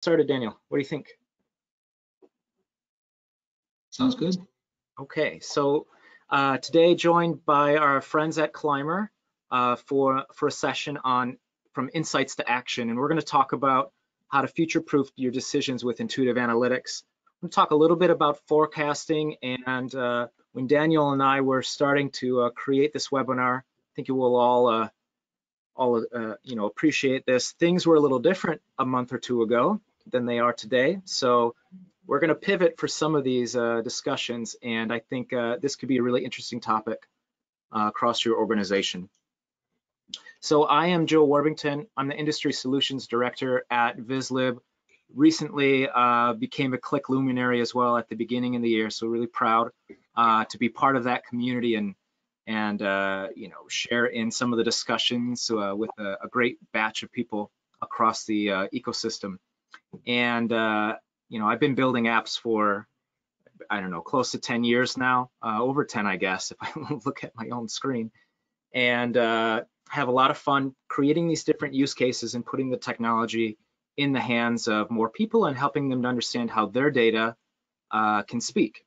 started, Daniel. What do you think? Sounds good. Okay, so uh, today joined by our friends at Climber uh, for, for a session on from insights to action. And we're gonna talk about how to future-proof your decisions with intuitive analytics. I'm gonna talk a little bit about forecasting and uh, when Daniel and I were starting to uh, create this webinar, I think you will all uh, all uh, you know appreciate this. Things were a little different a month or two ago than they are today. So we're going to pivot for some of these uh, discussions, and I think uh, this could be a really interesting topic uh, across your organization. So I am Joe Warbington. I'm the Industry Solutions Director at Vizlib. Recently uh, became a Qlik luminary as well at the beginning of the year, so really proud uh, to be part of that community and and uh, you know share in some of the discussions with a, a, great batch of people across the ecosystem. And, uh, you know, I've been building apps for, I don't know, close to 10 years now, uh, over 10, I guess, if I look at my own screen. And uh, have a lot of fun creating these different use cases and putting the technology in the hands of more people and helping them to understand how their data uh, can speak.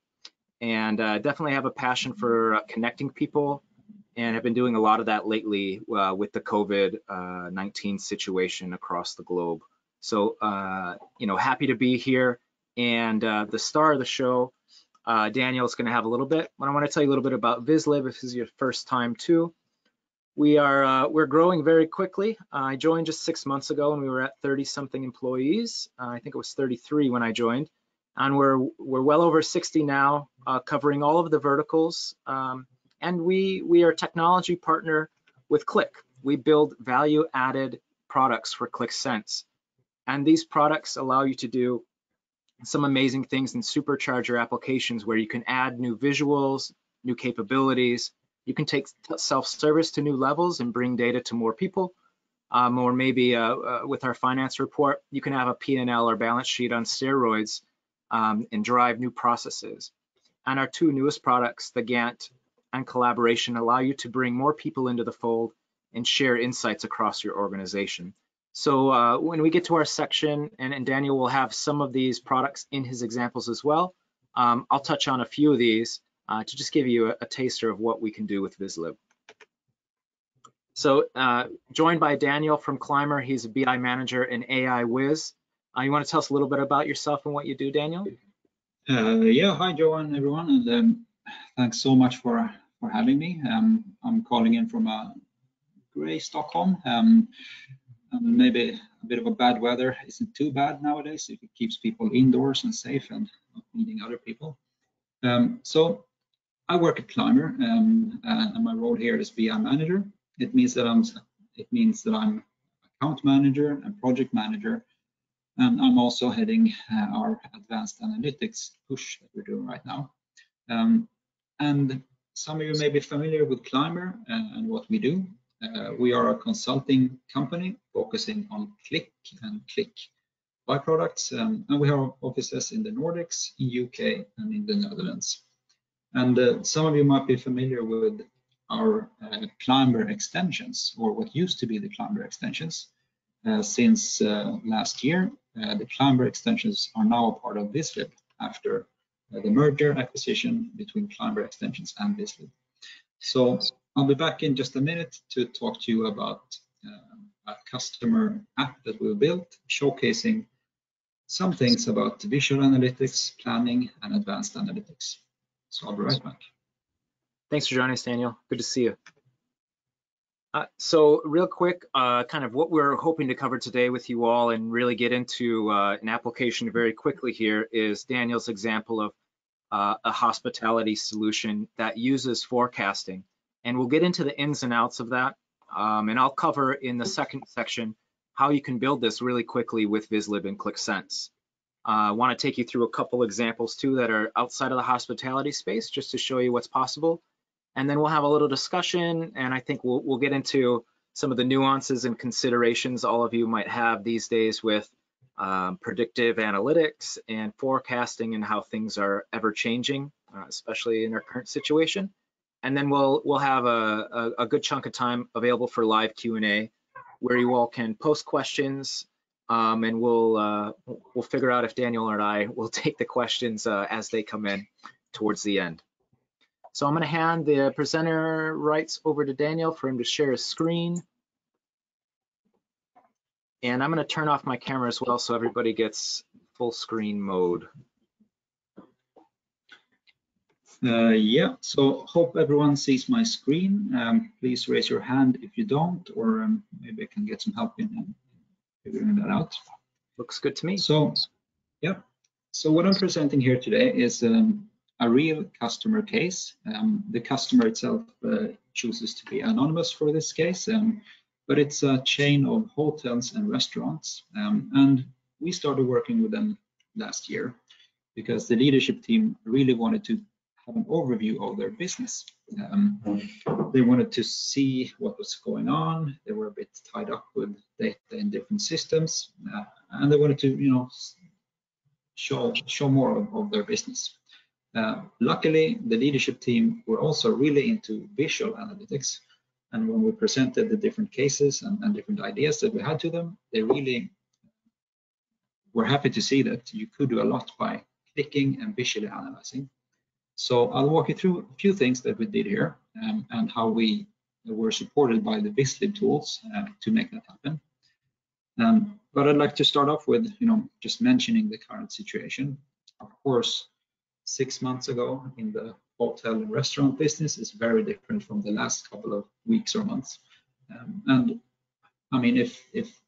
And uh, definitely have a passion for uh, connecting people and have been doing a lot of that lately uh, with the COVID-19 uh, situation across the globe. So, uh, you know, happy to be here. And uh, the star of the show, uh, Daniel, is going to have a little bit. But I want to tell you a little bit about Vizlib if this is your first time too. We are uh, we're growing very quickly. Uh, I joined just six months ago, and we were at 30 something employees. Uh, I think it was 33 when I joined, and we're we're well over 60 now, covering all of the verticals. Um, and we we are technology partner with Qlik. We build value added products for ClickSense. Sense. And these products allow you to do some amazing things and supercharge your applications where you can add new visuals, new capabilities. You can take self-service to new levels and bring data to more people. Um, or maybe uh, uh, with our finance report, you can have a P&L or balance sheet on steroids um, and drive new processes. And our two newest products, the Gantt and Collaboration, allow you to bring more people into the fold and share insights across your organization. So uh, when we get to our section, and, and, Daniel will have some of these products in his examples as well, um, I'll touch on a few of these uh, to just give you a, a, taster of what we can do with Vizlib. So uh, joined by Daniel from Climber, he's a BI manager in AI Wiz. Uh, you want to tell us a little bit about yourself and what you do, Daniel? Uh, yeah, hi Joe and everyone, and um, thanks so much for for having me. Um, I'm calling in from uh, gray Stockholm. Um, and maybe a bit of a bad weather isn't too bad nowadays if it keeps people indoors and safe and not needing other people. Um, so I work at Climber um, and my role here is BI manager. It means that I'm it means that I'm account manager and project manager and I'm also heading uh, our advanced analytics push that we're doing right now. Um, and some of you may be familiar with Climber uh, and what we do. Uh, we are a consulting company focusing on Qlik and Qlik byproducts, um, and we have offices in the Nordics, in UK, and in the Netherlands. And uh, some of you might be familiar with our uh, Climber extensions, or what used to be the Climber extensions. Uh, since uh, last year, uh, the Climber extensions are now a part of Vizlib after the merger acquisition between Climber extensions and Vizlib. So I'll be back in just a minute to talk to you about uh, a customer app that we built, showcasing some things about visual analytics, planning, and advanced analytics. So I'll be right back. Thanks for joining us, Daniel. Good to see you. Uh, so real quick, uh, kind of what we're hoping to cover today with you all and really get into uh, an application very quickly here is Daniel's example of uh, a hospitality solution that uses forecasting. And we'll get into the ins and outs of that. Um, and I'll cover in the second section how you can build this really quickly with Vizlib and Qlik Sense. Uh, I want to take you through a couple examples too that are outside of the hospitality space just to show you what's possible. And then we'll have a little discussion and I think we'll, we'll get into some of the nuances and considerations all of you might have these days with um, predictive analytics and forecasting and how things are ever changing, uh, especially in our current situation and then we'll we'll have a, a, a good chunk of time available for live Q&A where you all can post questions um, and we'll uh, we'll figure out if Daniel or I will take the questions uh, as they come in towards the end. So I'm going to hand the presenter rights over to Daniel for him to share his screen. And I'm going to turn off my camera as well so everybody gets full screen mode. Uh, yeah, so hope everyone sees my screen. Um, please raise your hand if you don't, or um, maybe I can get some help in, in figuring that out. Looks good to me. So, yeah. So what I'm presenting here today is um, a real customer case. Um, the customer itself uh, chooses to be anonymous for this case, um, but it's a chain of hotels and restaurants. Um, and we started working with them last year because the leadership team really wanted to have an overview of their business. Um, they wanted to see what was going on. They were a bit tied up with data in different systems, uh, and they wanted to, you know, show show more of, of their business. Uh, luckily, the leadership team were also really into visual analytics, and when we presented the different cases and, and different ideas that we had to them, they really were happy to see that you could do a lot by clicking and visually analyzing. So I'll walk you through a few things that we did here um, and how we were supported by the Vizlib tools uh, to make that happen. Um, but I'd like to start off with, you know, just mentioning the current situation. Of course, six months ago in the hotel and restaurant business is very different from the last couple of weeks or months. Um, and I mean, if if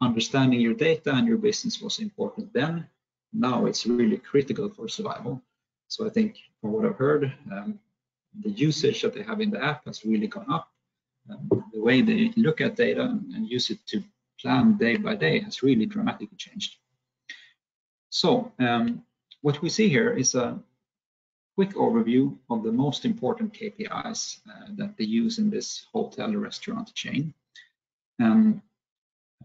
understanding your data and your business was important then, now it's really critical for survival. So I think from what I've heard, um, the usage that they have in the app has really gone up. Um, the way they look at data and, use it to plan day by day has really dramatically changed. So um, what we see here is a quick overview of the most important KPIs uh, that they use in this hotel restaurant chain. Um,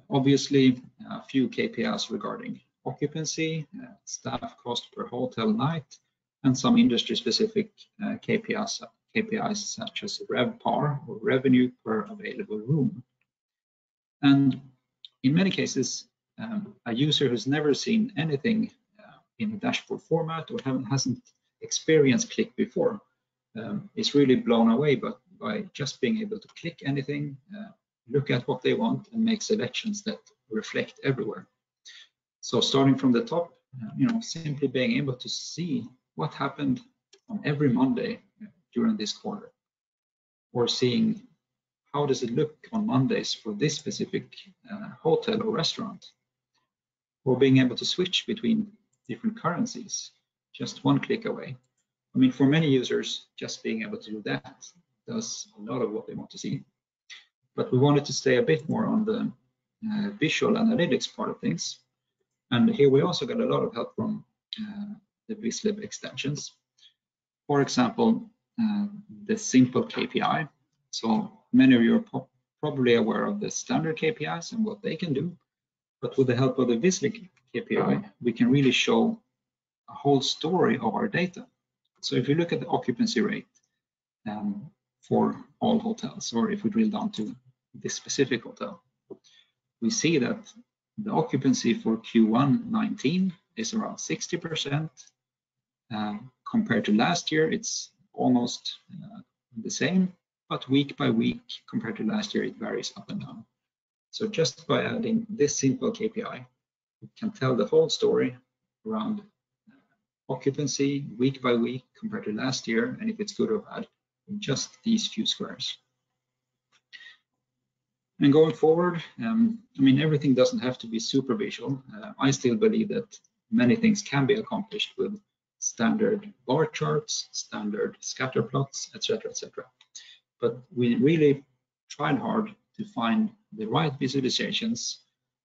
obviously, a few KPIs regarding occupancy, uh, staff cost per hotel night, and some industry-specific uh, KPIs, KPIs such as RevPAR or revenue per available room. And in many cases, um, a user who's never seen anything uh, in a dashboard format or hasn't experienced Qlik before um, is really blown away but by just being able to click anything, uh, look at what they want and make selections that reflect everywhere. So starting from the top, uh, you know, simply being able to see what happened on every Monday during this quarter, or seeing how does it look on Mondays for this specific uh, hotel or restaurant, or being able to switch between different currencies just one click away. I mean, for many users, just being able to do that does a lot of what they want to see. But we wanted to stay a bit more on the uh, visual analytics part of things. And here we also got a lot of help from uh, the Vizlib extensions. For example, uh, the simple KPI. So many of you are probably aware of the standard KPIs and what they can do. But with the help of the Vizlib KPI, we can really show a whole story of our data. So if you look at the occupancy rate um, for all hotels, or if we drill down to this specific hotel, we see that the occupancy for Q1 19 is around 60%. Um, compared to last year, it's almost uh, the same, but week by week compared to last year, it varies up and down. So just by adding this simple KPI, we can tell the whole story around uh, occupancy week by week compared to last year, and if it's good or bad, in just these few squares. And going forward, um, I mean, everything doesn't have to be super visual. Uh, I still believe that many things can be accomplished with standard bar charts, standard scatter plots, etc., etc. But we really tried hard to find the right visualizations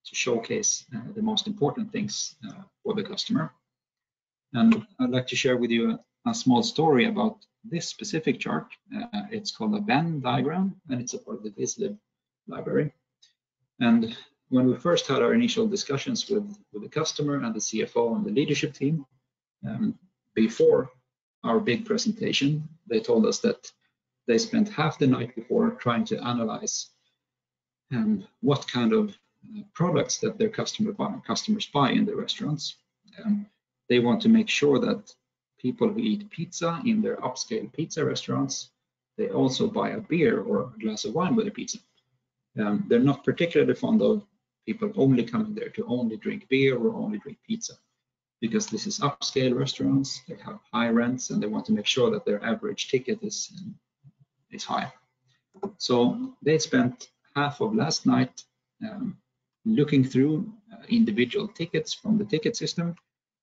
to showcase uh, the most important things uh, for the customer. And I'd like to share with you a, a small story about this specific chart. Uh, it's called a Venn diagram, and it's a part of the Vizlib library. And when we first had our initial discussions with, with the customer and the CFO and the leadership team, um, before our big presentation, they told us that they spent half the night before trying to analyze um, what kind of uh, products that their customer buy, customers buy in their restaurants. Um, they want to make sure that people who eat pizza in their upscale pizza restaurants, they also buy a beer or a glass of wine with their pizza. Um, they're not particularly fond of people only coming there to only drink beer or only drink pizza because this is upscale restaurants, they have high rents and they want to make sure that their average ticket is, is high. So they spent half of last night um, looking through uh, individual tickets from the ticket system,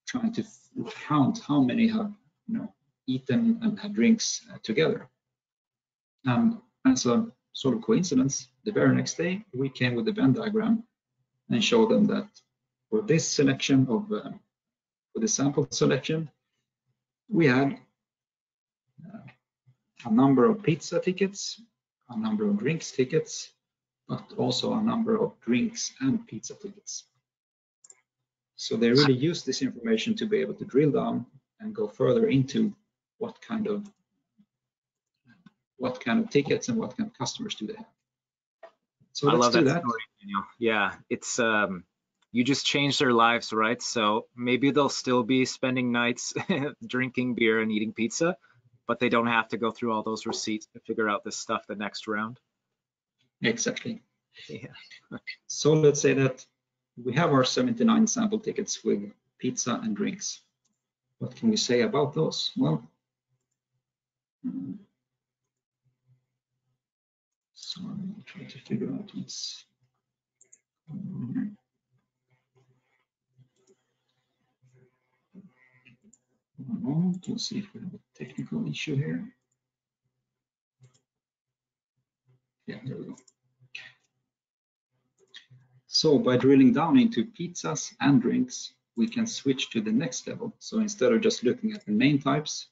trying to count how many have you know, eaten and had drinks uh, together. And as a sort of coincidence, the very next day we came with the Venn diagram and showed them that for this selection of uh, for the sample selection, we had uh, a number of pizza tickets, a number of drinks tickets, but also a number of drinks and pizza tickets. So they really use this information to be able to drill down and go further into what kind of what kind of tickets and what kind of customers do they have. So I love that, that, story, Daniel. Yeah, it's um, you just changed their lives, right? So maybe they'll still be spending nights drinking beer and eating pizza, but they don't have to go through all those receipts to figure out this stuff the next round. Exactly. Yeah. so let's say that we have our 79 sample tickets with pizza and drinks. What can we say about those? Well, hmm. so I'm trying to figure out what's One moment, we'll see if we have a technical issue here. Yeah, there we go. So by drilling down into pizzas and drinks, we can switch to the next level. So instead of just looking at the main types,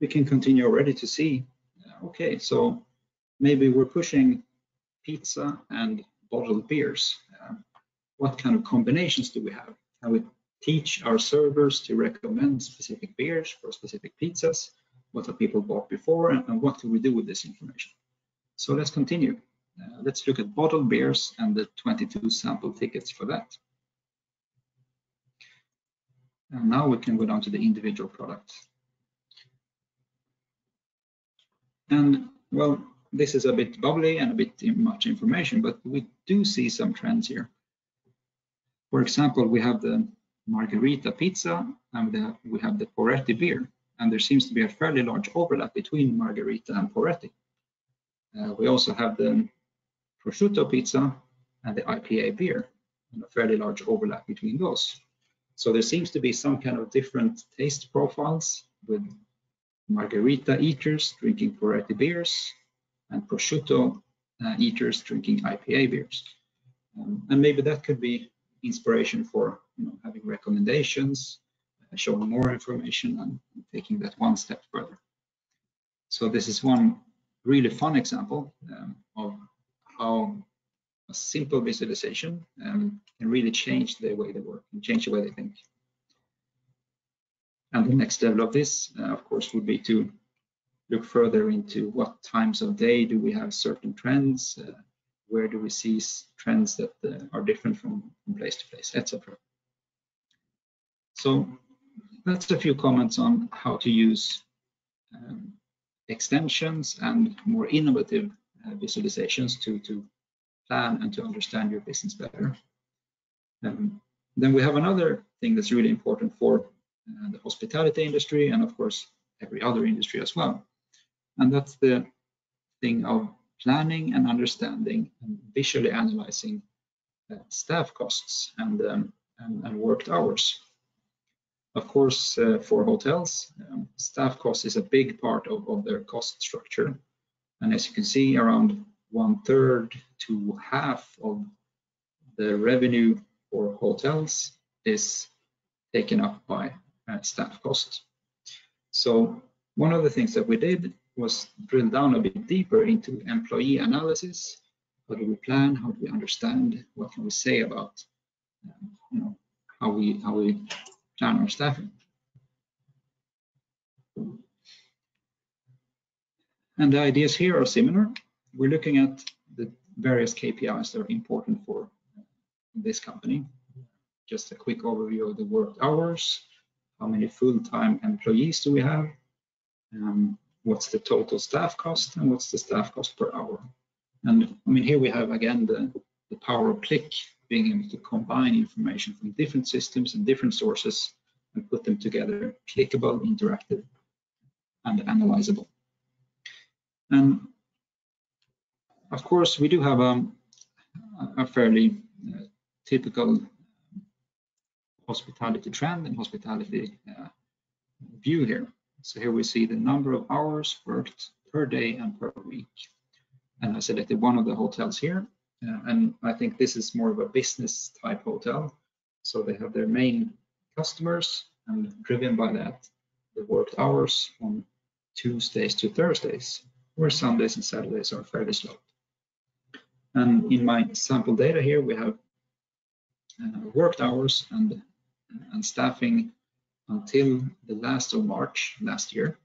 we can continue already to see, okay, so maybe we're pushing pizza and bottled beers. Uh, what kind of combinations do we have? Can we teach our servers to recommend specific beers for specific pizzas? What have people bought before and, and what do we do with this information? So let's continue. Uh, let's look at bottled beers and the 22 sample tickets for that. And now we can go down to the individual products. And well, this is a bit bubbly and a bit much information, but we do see some trends here. For example, we have the margherita pizza and we have the Poretti beer, and there seems to be a fairly large overlap between margherita and Poretti. Uh, we also have the prosciutto pizza and the IPA beer, and a fairly large overlap between those. So there seems to be some kind of different taste profiles with margherita eaters drinking Poretti beers and prosciutto uh, eaters drinking IPA beers. Um, and maybe that could be inspiration for you know, having recommendations, uh, showing more information and taking that one step further. So this is one really fun example um, of how a simple visualization um, can really change the way they work and change the way they think. And the next level of this, uh, of course, would be to look further into what times of day do we have certain trends, uh, where do we see trends that uh, are different from, from place to place, etc. So that's a few comments on how to use um, extensions and more innovative uh, visualizations to, to plan and to understand your business better. Um, then we have another thing that's really important for uh, the hospitality industry and of course every other industry as well. And that's the thing of planning and understanding and visually analyzing uh, staff costs and, um, and, and, worked hours. Of course, uh, for hotels, um, staff cost is a big part of, of their cost structure. And as you can see, around one third to half of the revenue for hotels is taken up by uh, staff cost. So one of the things that we did was drill down a bit deeper into employee analysis. How do we plan? How do we understand? What can we say about um, you know, how we how we plan our staffing? And the ideas here are similar. We're looking at the various KPIs that are important for this company. Just a quick overview of the work hours, how many full-time employees do we have, um, what's the total staff cost, and what's the staff cost per hour. And I mean, here we have again the, the power of Qlik, being able to combine information from different systems and different sources and put them together, clickable, interactive, and analyzable. And of course, we do have a, a fairly uh, typical hospitality trend and hospitality uh, view here. So here we see the number of hours worked per day and per week. And I selected one of the hotels here. And I think this is more of a business type hotel. So they have their main customers and driven by that, the worked hours on Tuesdays to Thursdays, where Sundays and Saturdays are fairly slow. And in my sample data here, we have uh, worked hours and, and staffing until the last of March last year.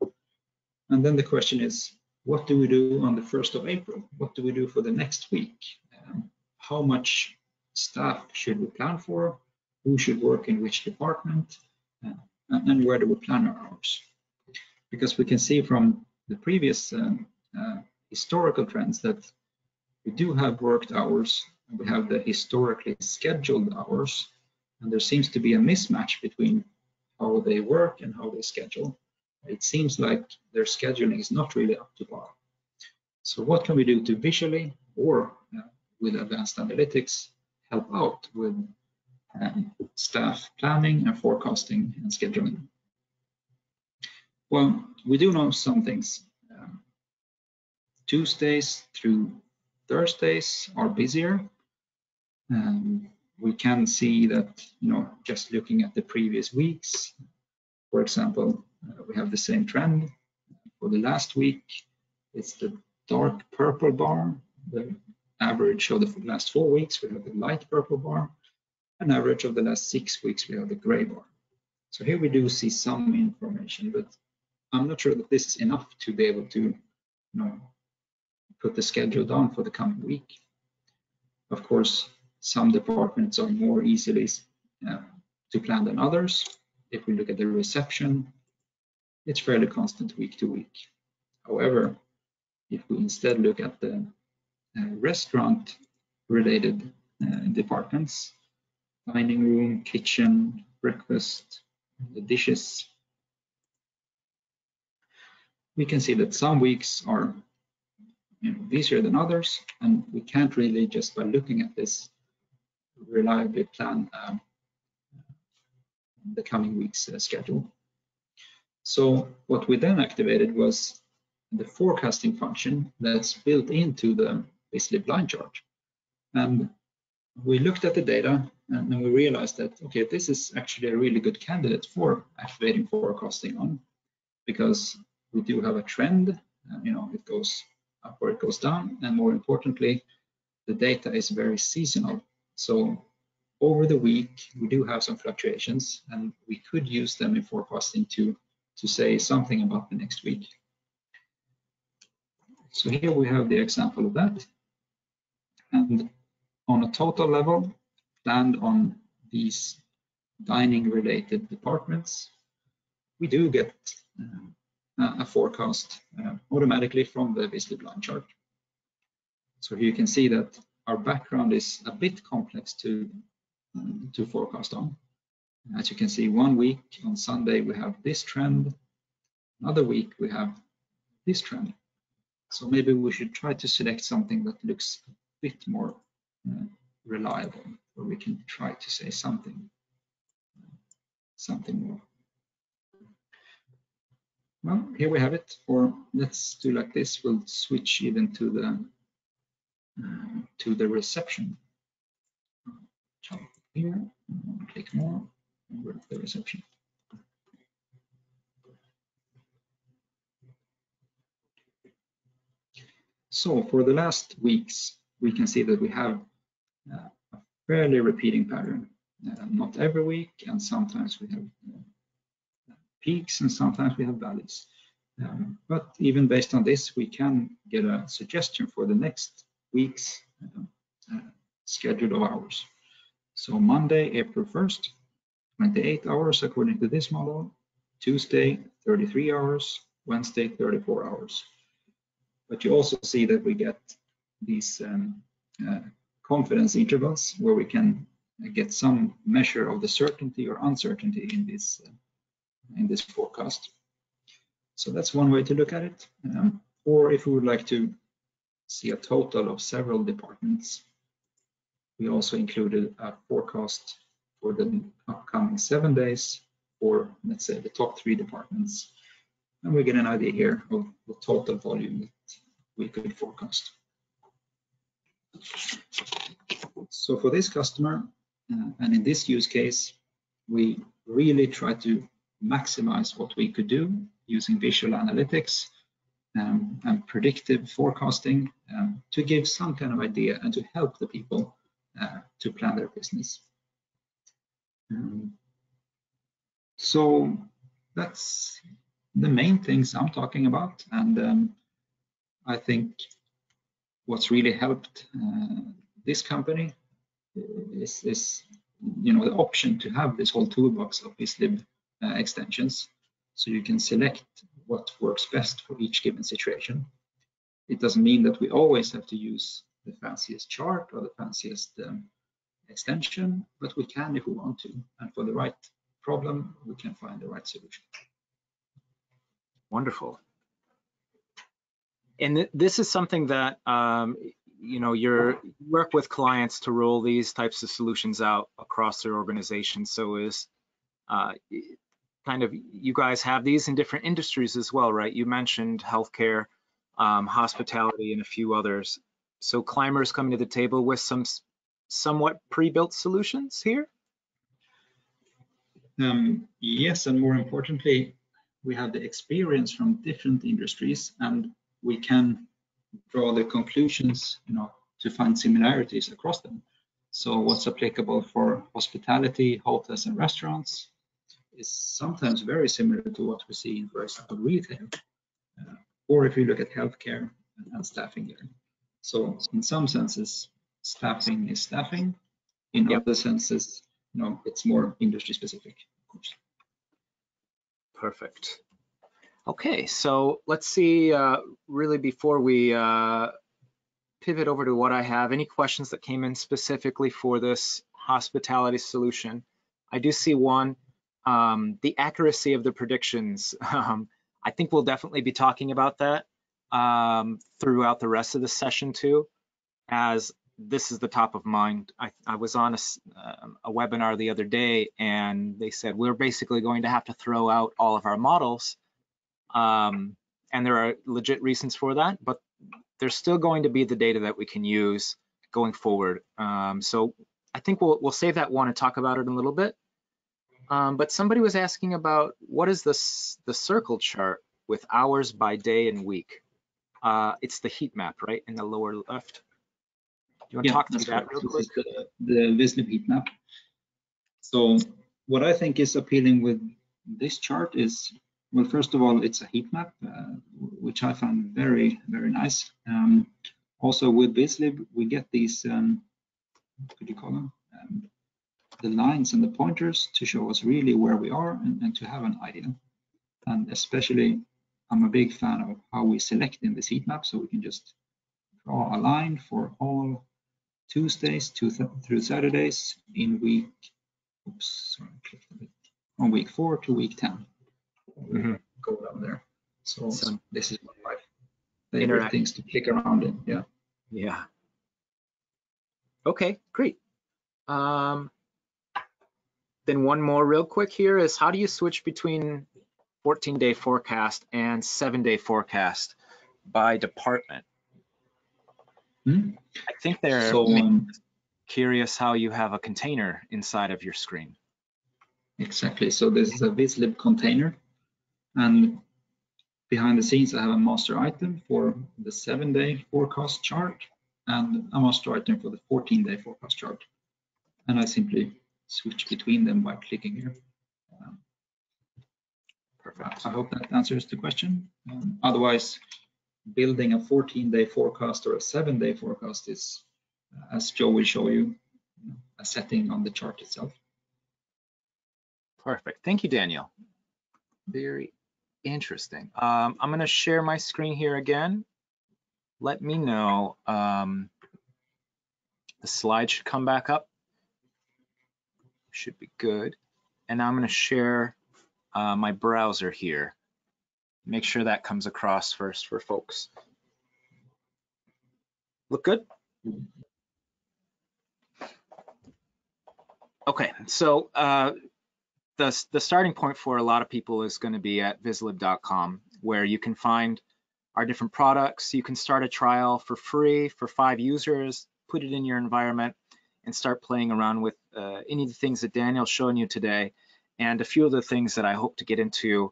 And then the question is, what do we do on the 1st of April? What do we do for the next week? How much staff should we plan for? Who should work in which department? Uh, and where do we plan our hours? Because we can see from the previous um, uh, historical trends that we do have worked hours, we have the historically scheduled hours, and there seems to be a mismatch between how they work and how they schedule. It seems like their scheduling is not really up to par. So what can we do to visually or uh, with advanced analytics help out with um, staff planning and forecasting and scheduling? Well, we do know some things. Um, Tuesdays through Thursdays are busier. Um, we can see that, you know, just looking at the previous weeks, for example, uh, we have the same trend. For the last week, it's the dark purple bar. The average of the last four weeks, we have the light purple bar. An average of the last six weeks, we have the gray bar. So here we do see some information, but I'm not sure that this is enough to be able to, you know, put the schedule down for the coming week. Of course, some departments are more easily uh, to plan than others. If we look at the reception, it's fairly constant week to week. However, if we instead look at the restaurant related uh, departments, dining room, kitchen, breakfast, the dishes, we can see that some weeks are you know, busier than others, and we can't really just by looking at this reliably plan um, the coming week's uh, schedule. So what we then activated was the forecasting function that's built into the Vizlib line chart. And we looked at the data and then we realized that, okay, this is actually a really good candidate for activating forecasting on because we do have a trend, you know, it goes up or it goes down. And more importantly, the data is very seasonal. So over the week, we do have some fluctuations and we could use them in forecasting to, to say something about the next week. So here we have the example of that. And on a total level, planned on these dining related departments, we do get uh, a forecast uh, automatically from the Vizlib line chart. So here you can see that our background is a bit complex to um, to forecast on. As you can see, one week on Sunday we have this trend, another week we have this trend. So maybe we should try to select something that looks bit more uh, reliable, where we can try to say something, something more. Well, here we have it. Or let's do like this. We'll switch even to the uh, to the reception here, click more, and the reception. So for the last weeks, we can see that we have uh, a fairly repeating pattern. Uh, not every week, and sometimes we have uh, peaks and sometimes we have valleys. Um, but even based on this, we can get a suggestion for the next week's uh, uh, schedule of hours. So Monday, April 1st, 28 hours according to this model. Tuesday, 33 hours. Wednesday, 34 hours. But you also see that we get these um, uh, confidence intervals where we can get some measure of the certainty or uncertainty in this uh, in this forecast. So that's one way to look at it. Um, or if we would like to see a total of several departments, we also included a forecast for the upcoming seven days for, let's say, the top three departments. And we get an idea here of the total volume that we could forecast. So for this customer, uh, and in this use case, we really try to maximize what we could do using visual analytics um, and predictive forecasting um, to give some kind of idea and to help the people uh, to plan their business. Um, so that's the main things I'm talking about. And um, I think what's really helped uh, this company is, you know, the option to have this whole toolbox of Vizlib uh, extensions. So you can select what works best for each given situation. It doesn't mean that we always have to use the fanciest chart or the fanciest um, extension, but we can if we want to. And for the right problem, we can find the right solution. Wonderful. And th this is something that um, you know you work with clients to roll these types of solutions out across their organization. So is uh, kind of you guys have these in different industries as well, right? You mentioned healthcare, um, hospitality, and a few others. So Climber's coming to the table with some somewhat pre-built solutions here. Um, yes, and more importantly, we have the experience from different industries, and we can draw the conclusions, you know, to find similarities across them. So what's applicable for hospitality, hotels, and restaurants is sometimes very similar to what we see in, for example, retail, uh, or if you look at healthcare and staffing here. So in some senses, staffing is staffing. In yep. other senses, you know, it's more industry specific, of course. Perfect. Okay, so let's see, uh, really before we uh, pivot over to what I have, any questions that came in specifically for this hospitality solution? I do see one, um, the accuracy of the predictions. Um, I think we'll definitely be talking about that um, throughout the rest of the session too, as this is the top of mind. I, I was on a, uh, a, webinar the other day and they said we're basically going to have to throw out all of our models um, and there are legit reasons for that, but there's still going to be the data that we can use going forward. Um, so I think we'll, we'll save that one and talk about it in a little bit. Um, but somebody was asking about what is this the circle chart with hours by day and week? Uh, it's the heat map, right, in the lower left. Do you want to talk to that real quick? The, the Vizlib heat map. So what I think is appealing with this chart is, well, first of all, it's a heat map, uh, which I find very, very nice. Um, also with Vizlib, we get these, um, what could you call them? Um, the lines and the pointers to show us really where we are and, and to have an idea. And especially I'm a big fan of how we select in this heat map, so we can just draw a line for all Tuesdays to th through Saturdays in week, oops, sorry, on week four to week 10. Mm -hmm. Go down there. So, so, this is my favorite things to click around in, yeah. Yeah. Okay, great. Um, then one more real quick here is how do you switch between 14 day forecast and seven day forecast by department. Hmm? I think they're so, um, curious how you have a container inside of your screen. Exactly. So this is a Vizlib container and behind the scenes I have a master item for the seven day forecast chart and a master item for the 14 day forecast chart. And I simply switch between them by clicking here. Um, Perfect. I hope that answers the question. Um, otherwise, building a 14-day forecast or a seven-day forecast is, uh, as Joe will show you, a setting on the chart itself. Perfect. Thank you, Daniel. Very interesting. Um, I'm going to share my screen here again. Let me know. Um, the slide should come back up. Should be good. And I'm going to share uh, my browser here. Make sure that comes across first for folks. Look good? Okay, so uh, the, the starting point for a lot of people is going to be at vizlib.com, where you can find our different products. You can start a trial for free for five users, put it in your environment, and start playing around with uh, any of the things that Daniel's showing you today, and a few of the things that I hope to get into.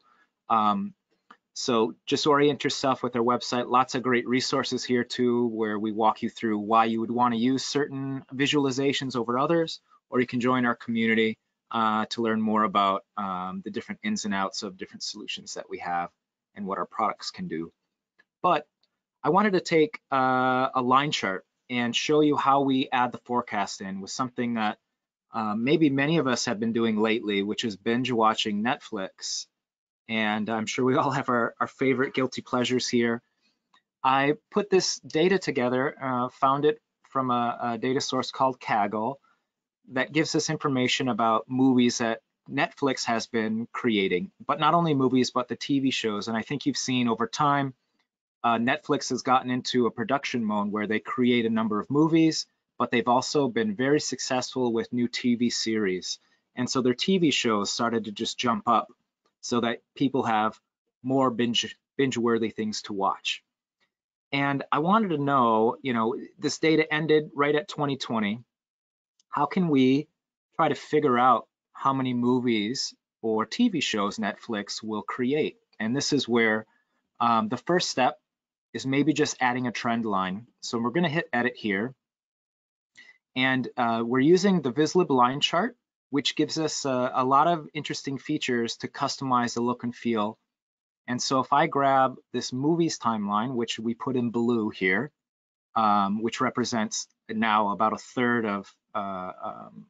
Um, so just orient yourself with our website. Lots of great resources here too, where we walk you through why you would want to use certain visualizations over others, or you can join our community uh, to learn more about um, the different ins and outs of different solutions that we have and what our products can do. But I wanted to take uh, a line chart and show you how we add the forecast in with something that uh, maybe many of us have been doing lately, which is binge watching Netflix. And I'm sure we all have our, our favorite guilty pleasures here. I put this data together, uh, found it from a, a data source called Kaggle, that gives us information about movies that Netflix has been creating, but not only movies, but the TV shows. And I think you've seen over time, uh, Netflix has gotten into a production mode where they create a number of movies, but they've also been very successful with new TV series. And so their TV shows started to just jump up so that people have more binge binge worthy things to watch. And I wanted to know, you know, this data ended right at 2020 how can we try to figure out how many movies or TV shows Netflix will create? And this is where um, the first step is maybe just adding a trend line. So we're going to hit edit here. And uh, we're using the Vizlib line chart, which gives us a, a lot of interesting features to customize the look and feel. And so if I grab this movies timeline, which we put in blue here, um, which represents now about a third of uh, um,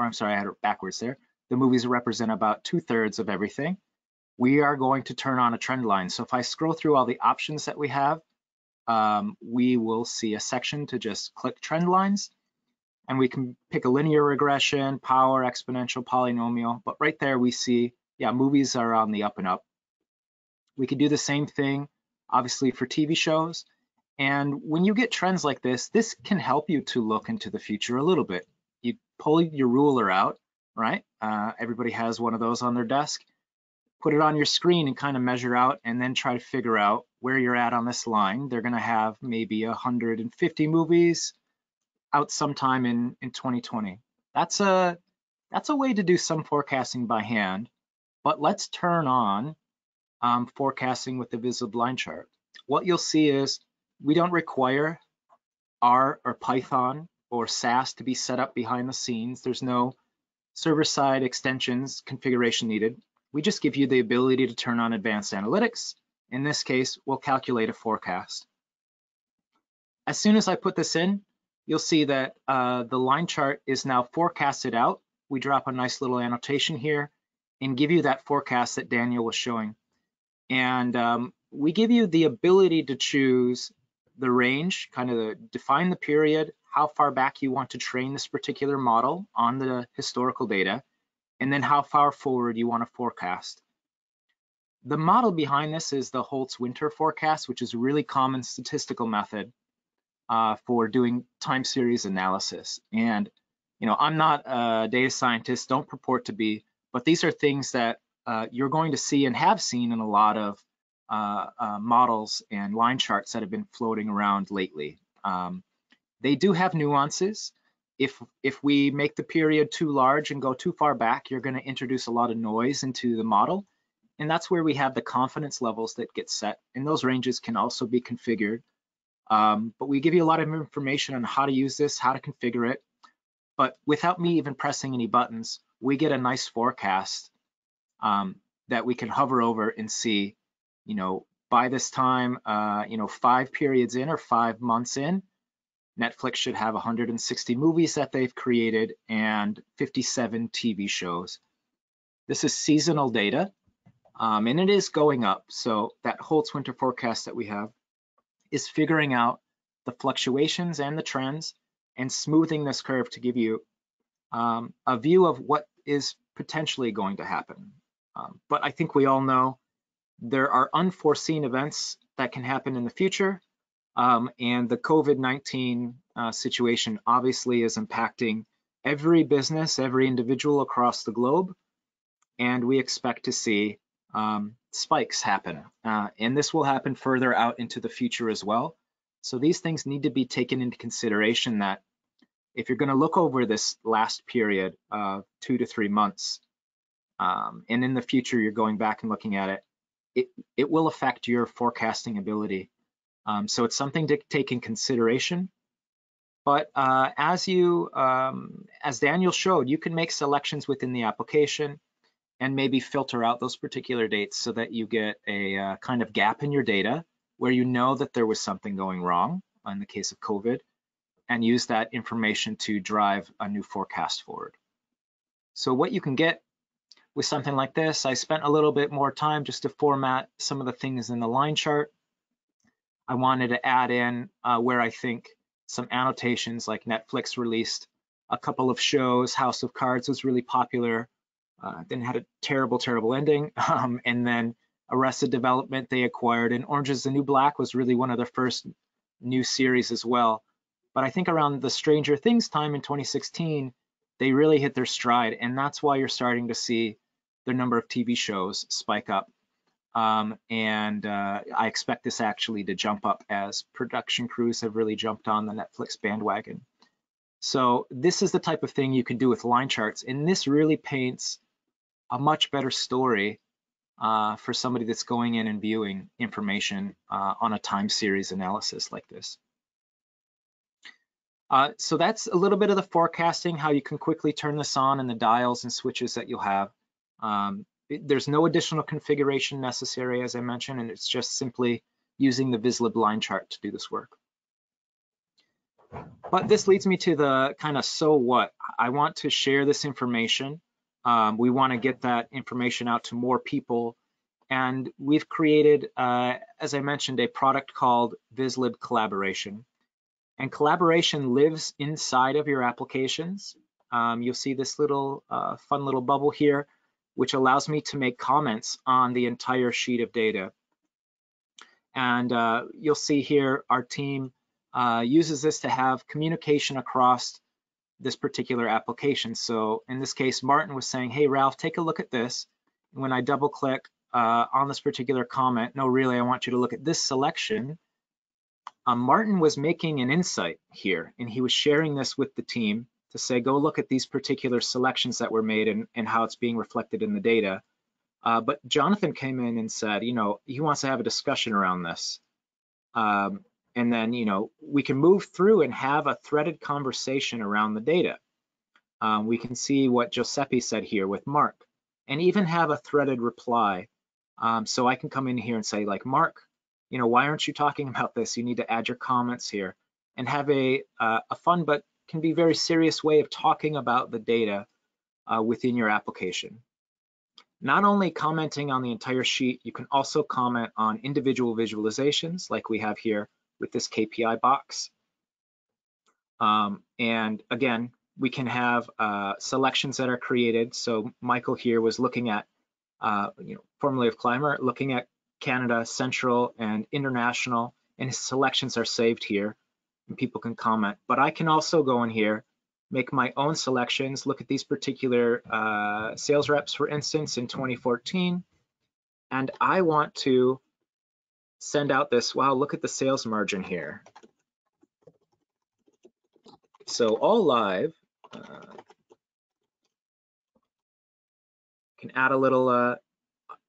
or I'm sorry, I had it backwards there. The movies represent about two thirds of everything. We are going to turn on a trend line. So if I scroll through all the options that we have, um, we will see a section to just click trend lines and we can pick a linear regression, power, exponential, polynomial, but right there we see, yeah, movies are on the up and up. We could do the same thing, obviously for TV shows, and when you get trends like this, this can help you to look into the future a little bit. You pull your ruler out, right? Uh, everybody has one of those on their desk. Put it on your screen and kind of measure out and then try to figure out where you're at on this line. They're going to have maybe 150 movies out sometime in, in 2020. That's a, that's a way to do some forecasting by hand, but let's turn on um, forecasting with the Vizlib line chart. What you'll see is we don't require R or Python or SAS to be set up behind the scenes. There's no server-side extensions configuration needed. We just give you the ability to turn on advanced analytics. In this case, we'll calculate a forecast. As soon as I put this in, you'll see that uh, the line chart is now forecasted out. We drop a nice little annotation here and give you that forecast that Daniel was showing. And um, we give you the ability to choose the range, kind of define the period, how far back you want to train this particular model on the historical data, and then how far forward you want to forecast. The model behind this is the Holt-Winters forecast, which is a really common statistical method uh, for doing time series analysis. And, you know, I'm not a data scientist, don't purport to be, but these are things that uh, you're going to see and have seen in a lot of uh, uh, models and line charts that have been floating around lately. Um, they do have nuances. If, if we make the period too large and go too far back, you're going to introduce a lot of noise into the model. And that's where we have the confidence levels that get set. And those ranges can also be configured. Um, but we give you a lot of information on how to use this, how to configure it. But without me even pressing any buttons, we get a nice forecast um, that we can hover over and see you know, by this time, uh, you know, five periods in or five months in, Netflix should have 160 movies that they've created and 57 TV shows. This is seasonal data, um, and it is going up. So that Holt-Winters forecast that we have is figuring out the fluctuations and the trends and smoothing this curve to give you um, a view of what is potentially going to happen. Um, but I think we all know there are unforeseen events that can happen in the future. Um, and the COVID-19 uh, situation obviously is impacting every business, every individual across the globe. And we expect to see um, spikes happen. Uh, and this will happen further out into the future as well. So these things need to be taken into consideration that if you're going to look over this last period of two to three months, um, and in the future you're going back and looking at it, it, it will affect your forecasting ability. Um, so it's something to take in consideration. But uh, as you, um, as Daniel showed, you can make selections within the application and maybe filter out those particular dates so that you get a uh, kind of gap in your data where you know that there was something going wrong in the case of COVID and use that information to drive a new forecast forward. So what you can get with something like this, I spent a little bit more time just to format some of the things in the line chart. I wanted to add in uh, where I think some annotations like Netflix released a couple of shows. House of Cards was really popular, uh, then had a terrible, terrible ending. Um, and then Arrested Development they acquired, and Orange is the New Black was really one of the first new series as well. But I think around the Stranger Things time in 2016, they really hit their stride, and that's why you're starting to see the number of TV shows spike up. Um, and uh, I expect this actually to jump up as production crews have really jumped on the Netflix bandwagon. So this is the type of thing you can do with line charts, and this really paints a much better story uh, for somebody that's going in and viewing information uh, on a time series analysis like this. Uh, so that's a little bit of the forecasting, how you can quickly turn this on and the dials and switches that you'll have. Um, it, there's no additional configuration necessary, as I mentioned, and it's just simply using the Vizlib line chart to do this work. But this leads me to the kind of so what. I want to share this information um, we want to get that information out to more people. And we've created, uh, as I mentioned, a product called Vizlib Collaboration. And collaboration lives inside of your applications. Um, you'll see this little uh, fun little bubble here, which allows me to make comments on the entire sheet of data. And uh, you'll see here our team uh, uses this to have communication across this particular application. So in this case, Martin was saying, hey, Ralph, take a look at this. When I double click uh, on this particular comment, no, really, I want you to look at this selection. Um, Martin was making an insight here, and he was sharing this with the team to say, go look at these particular selections that were made and, and how it's being reflected in the data. Uh, but Jonathan came in and said, you know, he wants to have a discussion around this. Um, and then you know we can move through and have a threaded conversation around the data. Um, we can see what Giuseppe said here with Mark, and even have a threaded reply. Um, so I can come in here and say like, Mark, you know, why aren't you talking about this? You need to add your comments here and have a, uh, a fun but can be very serious way of talking about the data uh, within your application. Not only commenting on the entire sheet, you can also comment on individual visualizations like we have here, with this KPI box. Um, and again, we can have uh, selections that are created. So Michael here was looking at, uh, you know, formula of climber, looking at Canada, Central, and International, and his selections are saved here, and people can comment. But I can also go in here, make my own selections, look at these particular uh, sales reps, for instance, in 2014, and I want to send out this, wow, look at the sales margin here. So all live, uh, can add a little uh,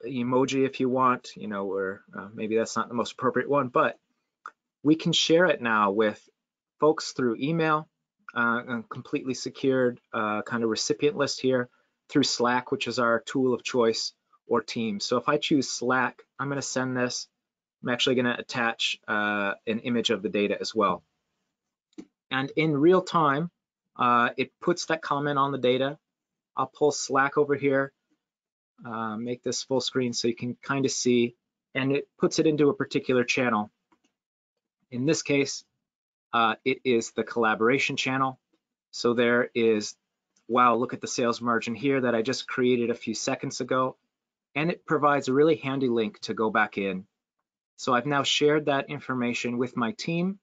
emoji if you want, you know, or uh, maybe that's not the most appropriate one, but we can share it now with folks through email, uh, completely secured uh, kind of recipient list here through Slack, which is our tool of choice, or Teams. So if I choose Slack, I'm going to send this I'm actually going to attach uh, an image of the data as well. And in real time, uh, it puts that comment on the data. I'll pull Slack over here, uh, make this full screen so you can kind of see, and it puts it into a particular channel. In this case, uh, it is the collaboration channel. So there is, wow, look at the sales margin here that I just created a few seconds ago. And it provides a really handy link to go back in. So I've now shared that information with my team.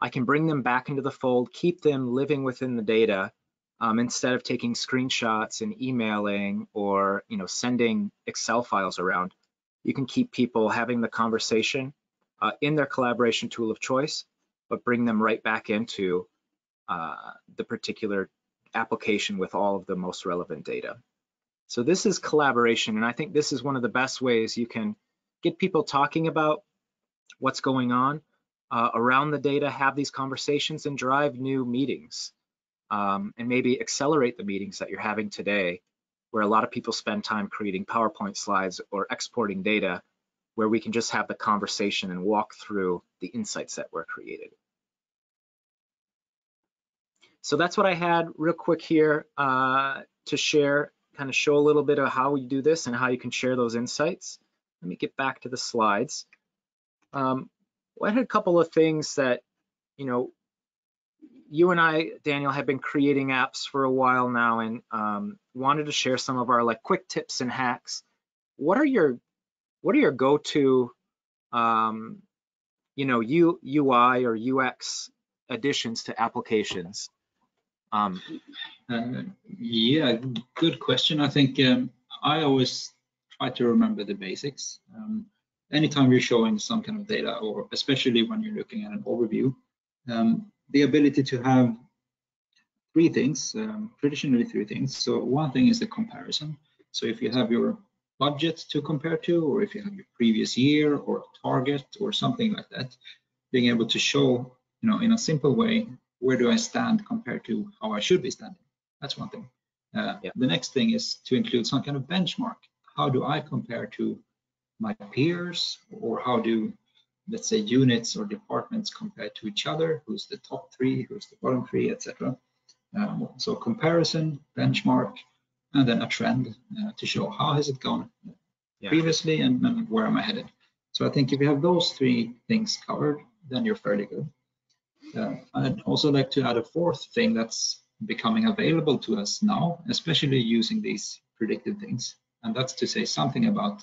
I can bring them back into the fold, keep them living within the data um, instead of taking screenshots and emailing or you know sending Excel files around. You can keep people having the conversation uh, in their collaboration tool of choice, but bring them right back into uh, the particular application with all of the most relevant data. So this is collaboration, and I think this is one of the best ways you can get people talking about what's going on uh, around the data, have these conversations, and drive new meetings, um, and maybe accelerate the meetings that you're having today, where a lot of people spend time creating PowerPoint slides or exporting data, where we can just have the conversation and walk through the insights that were created. So that's what I had real quick here uh, to share, kind of show a little bit of how we do this and how you can share those insights. Let me get back to the slides. Um, well, I had a couple of things that, you know, you and I, Daniel, have been creating apps for a while now and um, wanted to share some of our like quick tips and hacks. What are your what are your go-to um, you know, U, UI or UX additions to applications? Um, uh, yeah, good question. I think um, I always try to remember the basics. Um, anytime you're showing some kind of data, or especially when you're looking at an overview, um, the ability to have three things, um, traditionally three things. So one thing is the comparison. So if you have your budget to compare to, or if you have your previous year or target or something like that, being able to show, you know, in a simple way, where do I stand compared to how I should be standing? That's one thing. Uh, yeah. The next thing is to include some kind of benchmark. How do I compare to my peers or how do let's say units or departments compare to each other who's the top three who's the bottom three etc um, so comparison benchmark and then a trend uh, to show how has it gone yeah. previously and, and, where am i headed so i think if you have those three things covered then you're fairly good uh, i'd also like to add a fourth thing that's becoming available to us now especially using these predictive things and that's to say something about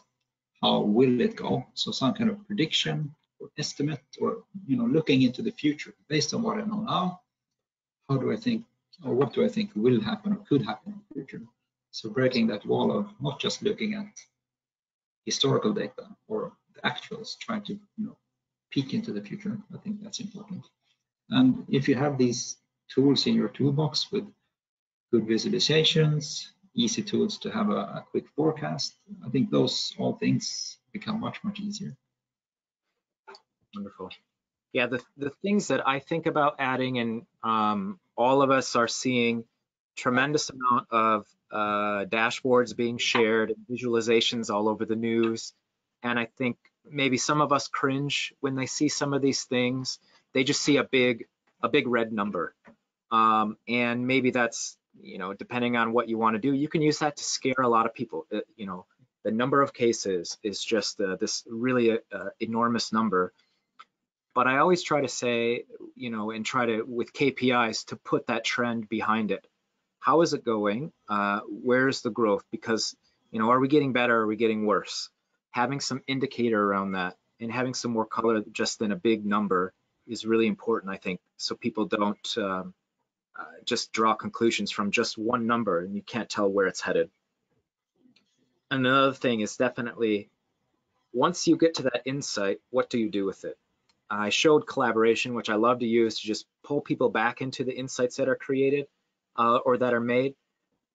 how will it go? So some kind of prediction or estimate or you know looking into the future based on what I know now. How do I think or what do I think will happen or could happen in the future? So breaking that wall of not just looking at historical data or the actuals, trying to you know peek into the future. I think that's important. And if you have these tools in your toolbox with good visualizations, easy tools to have a, a, quick forecast. I think those all things become much, much easier. Wonderful. Yeah, the, the things that I think about adding, and um, all of us are seeing tremendous amount of uh, dashboards being shared, visualizations all over the news. And I think maybe some of us cringe when they see some of these things. They just see a big, a big red number. Um, and maybe that's you know, depending on what you want to do, you can use that to scare a lot of people. Uh, you know, the number of cases is just uh, this really uh, enormous number. But I always try to say, you know, and try to, with KPIs, to put that trend behind it. How is it going? Uh, where's the growth? Because, you know, are we getting better? Are we getting worse? Having some indicator around that and having some more color just than a big number is really important, I think, so people don't um, uh, just draw conclusions from just one number and you can't tell where it's headed. Another thing is definitely once you get to that insight, what do you do with it? I showed collaboration, which I love to use to just pull people back into the insights that are created uh, or that are made,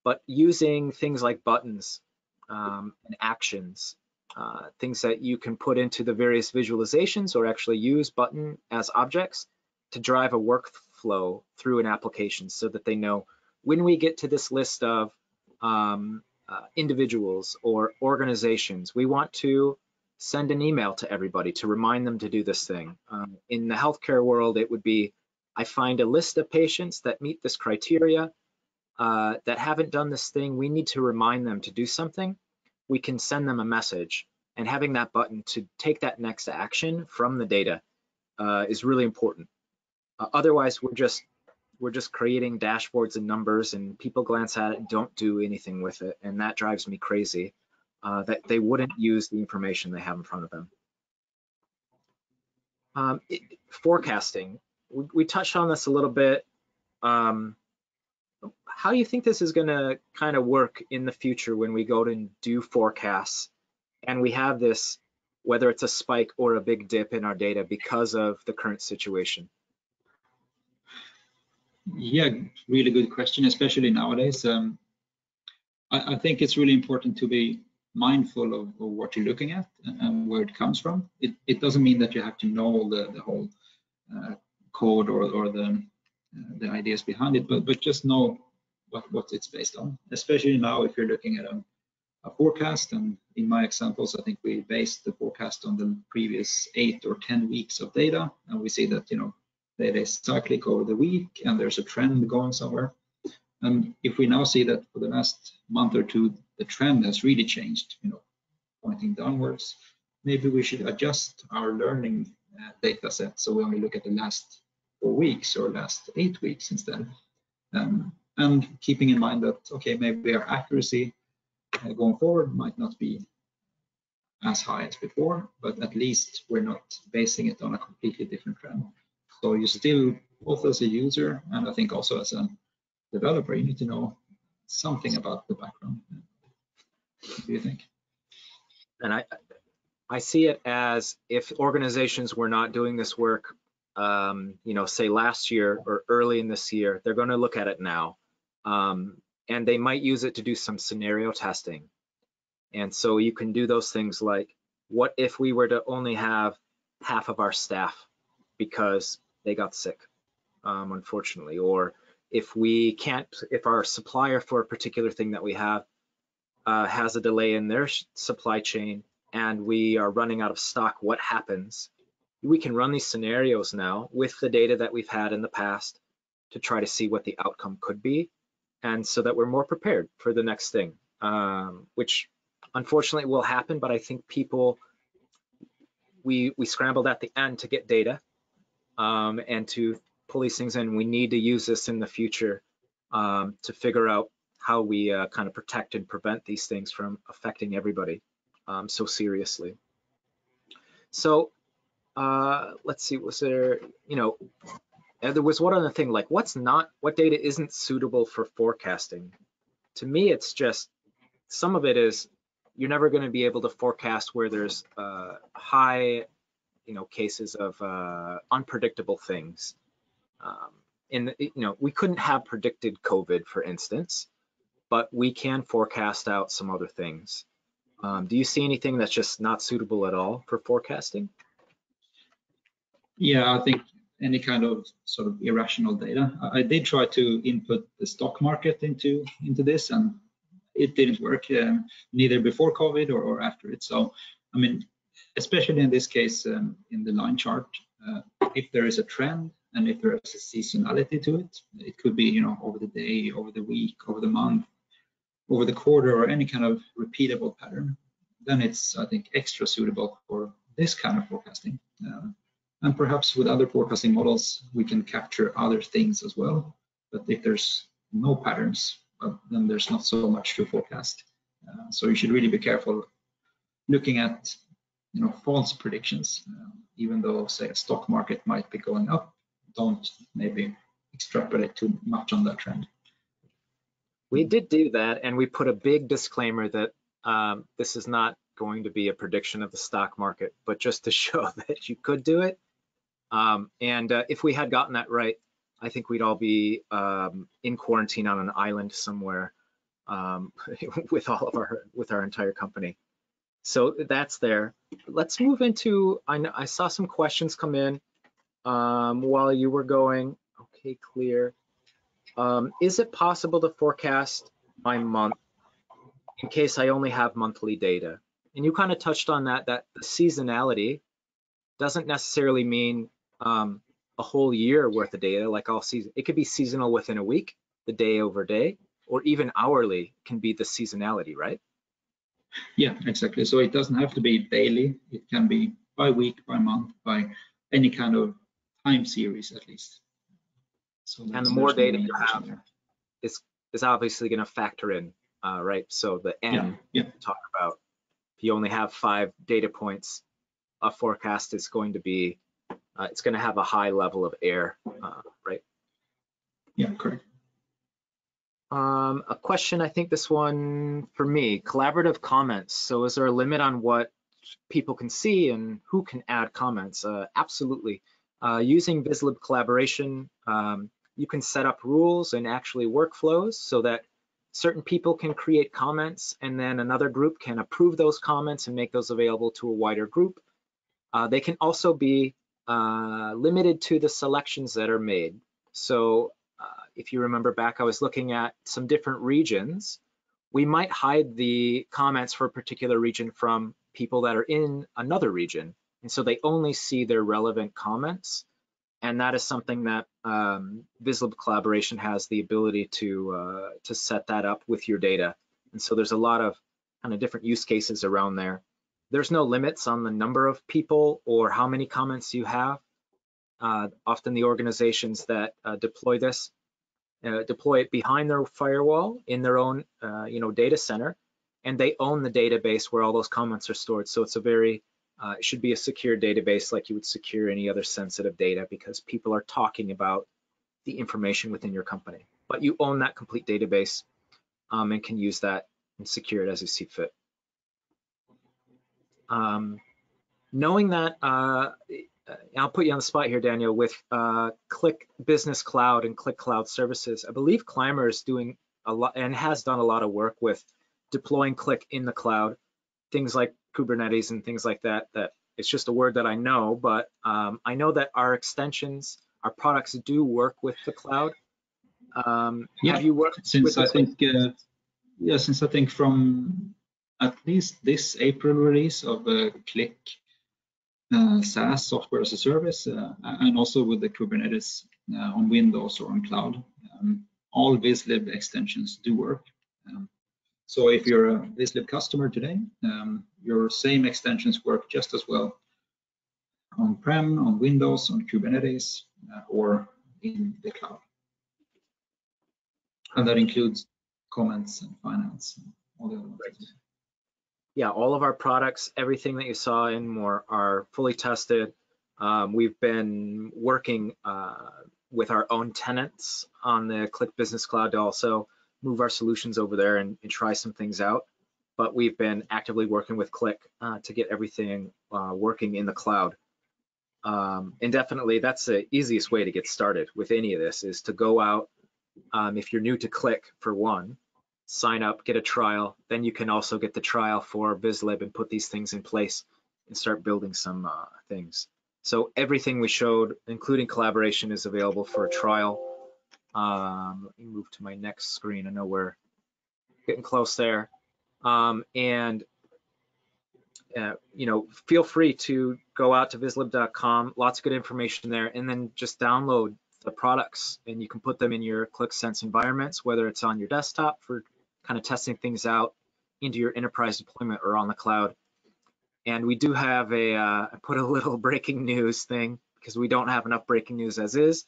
but using things like buttons um, and actions, uh, things that you can put into the various visualizations or actually use button as objects to drive a workflow through an application so that they know when we get to this list of um, uh, individuals or organizations, we want to send an email to everybody to remind them to do this thing. Um, in the healthcare world, it would be I find a list of patients that meet this criteria uh, that haven't done this thing, we need to remind them to do something. We can send them a message and having that button to take that next action from the data uh, is really important. Uh, otherwise, we're just we're just creating dashboards and numbers and people glance at it and don't do anything with it. And that drives me crazy uh, that they wouldn't use the information they have in front of them. Um, it, forecasting, we, we, touched on this a little bit. Um, how do you think this is gonna kind of work in the future when we go to do forecasts and we have this, whether it's a spike or a big dip in our data because of the current situation? Yeah, really good question, especially nowadays. Um, I, I, think it's really important to be mindful of, of, what you're looking at and where it comes from. It, it doesn't mean that you have to know the, the whole uh, code or, or the, uh, the ideas behind it, but, but just know what, what it's based on, especially now if you're looking at a, a forecast. And in my examples, I think we based the forecast on the previous eight or 10 weeks of data. And we see that, you know, that is cyclic over the week and there's a trend going somewhere. And if we now see that for the last month or two, the trend has really changed, you know, pointing downwards, maybe we should adjust our learning uh, data set. So we only look at the last four weeks or last eight weeks instead. Um, and keeping in mind that, okay, maybe our accuracy uh, going forward might not be as high as before, but at least we're not basing it on a completely different trend. So you still, both as a user and I think also as a developer, you need to know something about the background. What do you think? And I, I see it as if organizations were not doing this work, um, you know, say last year or early in this year, they're going to look at it now. Um, and they might use it to do some scenario testing. And so you can do those things like, what if we were to only have half of our staff because they got sick, um, unfortunately, or if we can't, if our supplier for a particular thing that we have uh, has a delay in their supply chain and we are running out of stock, what happens? We can run these scenarios now with the data that we've had in the past to try to see what the outcome could be and so that we're more prepared for the next thing, um, which unfortunately will happen, but I think people, we, we scrambled at the end to get data um, and to pull these things in. We need to use this in the future um, to figure out how we uh, kind of protect and prevent these things from affecting everybody um, so seriously. So uh, let's see, was there, you know, there was one other thing, like what's not, what data isn't suitable for forecasting? To me, it's just, some of it is, you're never going to be able to forecast where there's uh, high you know cases of uh, unpredictable things. Um, and you know we couldn't have predicted COVID, for instance, but we can forecast out some other things. Um, do you see anything that's just not suitable at all for forecasting? Yeah, I think any kind of sort of irrational data. I did try to input the stock market into into this, and it didn't work uh, neither before COVID or, or after it. So, I mean, especially in this case um, in the line chart, uh, if there is a trend and if there is a seasonality to it, it could be you know over the day, over the week, over the month, over the quarter, or any kind of repeatable pattern, then it's I think extra suitable for this kind of forecasting. Uh, and perhaps with other forecasting models, we can capture other things as well. But if there's no patterns, then there's not so much to forecast. Uh, so you should really be careful looking at you know false predictions uh, even though say a stock market might be going up don't maybe extrapolate too much on that trend we did do that and we put a big disclaimer that um, this is not going to be a prediction of the stock market but just to show that you could do it um, and uh, if we had gotten that right i think we'd all be um, in quarantine on an island somewhere um, with all of our with our entire company so that's there. Let's move into, I, know, I saw some questions come in um, while you were going. Okay, clear. Um, is it possible to forecast by month in case I only have monthly data? And you kind of touched on that, that the seasonality doesn't necessarily mean um, a whole year worth of data, like all season. It could be seasonal within a week, the day over day, or even hourly can be the seasonality, right? Yeah, exactly. So it doesn't have to be daily. It can be by week, by month, by any kind of time series at least. So And the more data you have, is is obviously going to factor in, uh, right? So the N Yeah, yeah. we talk about, if you only have five data points, a forecast is going to be, uh, it's going to have a high level of error, uh, right? Yeah, correct. Um, a question, I think this one for me, collaborative comments. So is there a limit on what people can see and who can add comments? Uh, absolutely. Uh, using Vizlib collaboration, um, you can set up rules and actually workflows so that certain people can create comments and then another group can approve those comments and make those available to a wider group. Uh, they can also be uh, limited to the selections that are made. So uh, if you remember back, I was looking at some different regions. We might hide the comments for a particular region from people that are in another region. And so they only see their relevant comments. And that is something that um, collaboration has the ability to, uh, to set that up with your data. And so there's a lot of kind of different use cases around there. There's no limits on the number of people or how many comments you have. Uh, often the organizations that uh, deploy this uh, deploy it behind their firewall in their own uh, you know data center and they own the database where all those comments are stored. So it's a very uh, it should be a secure database like you would secure any other sensitive data because people are talking about the information within your company. But you own that complete database um, and can use that and secure it as you see fit um, knowing that uh, I'll put you on the spot here, Daniel, with uh, Qlik Business Cloud and Qlik Cloud Services. I believe Climber is doing a lot and has done a lot of work with deploying Qlik in the cloud, things like Kubernetes and things like that. That it's just a word that I know, but um, I know that our extensions, our products do work with the cloud. Um, Yeah, have you worked Since with I think, uh, yeah, since I think from at least this April release of uh, Qlik uh, SaaS software as a service, uh, and also with the Kubernetes uh, on Windows or on cloud, um, all Vizlib extensions do work. Um, so if you're a Vizlib customer today, um, your same extensions work just as well on-prem, on Windows, on Kubernetes, uh, or in the cloud. And that includes comments and finance and all the other ones. Yeah, all of our products, everything that you saw and more are fully tested. Um, we've been working uh, with our own tenants on the Qlik Business Cloud to also move our solutions over there and, and try some things out. But we've been actively working with Qlik uh, to get everything uh, working in the cloud. Um, and definitely that's the easiest way to get started with any of this is to go out. Um, if you're new to Qlik for one, sign up, get a trial, then you can also get the trial for Vizlib and put these things in place and start building some uh, things. So everything we showed, including collaboration, is available for a trial. Um, let me move to my next screen. I know we're getting close there. Um, and uh, you know, feel free to go out to vizlib.com. Lots of good information there, and then just download the products, and you can put them in your Qlik Sense environments, whether it's on your desktop for kind of testing things out into your enterprise deployment or on the cloud. And we do have a, uh, I put a little breaking news thing because we don't have enough breaking news as is.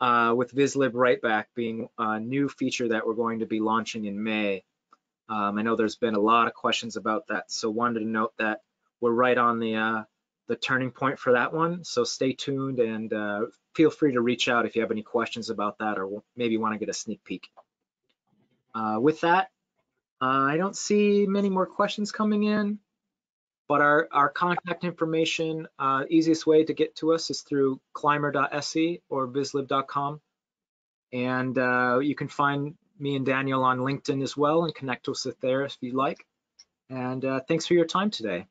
Uh, with Vizlib Writeback being a new feature that we're going to be launching in May. Um, I know there's been a lot of questions about that, so wanted to note that we're right on the uh, the turning point for that one. So stay tuned and uh, feel free to reach out if you have any questions about that or maybe want to get a sneak peek. Uh, with that, uh, I don't see many more questions coming in, but our, our contact information, uh, easiest way to get to us is through climber.se or vizlib.com. And uh, you can find me and Daniel on LinkedIn as well and connect with us there if you'd like. And uh, thanks for your time today.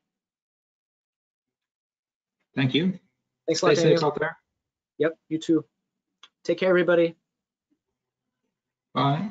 Thank you. Thanks a lot, Daniel. out there. Yep, you too. Take care, everybody. Bye.